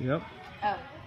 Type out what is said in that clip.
Yep. Oh.